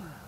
Mm-hmm.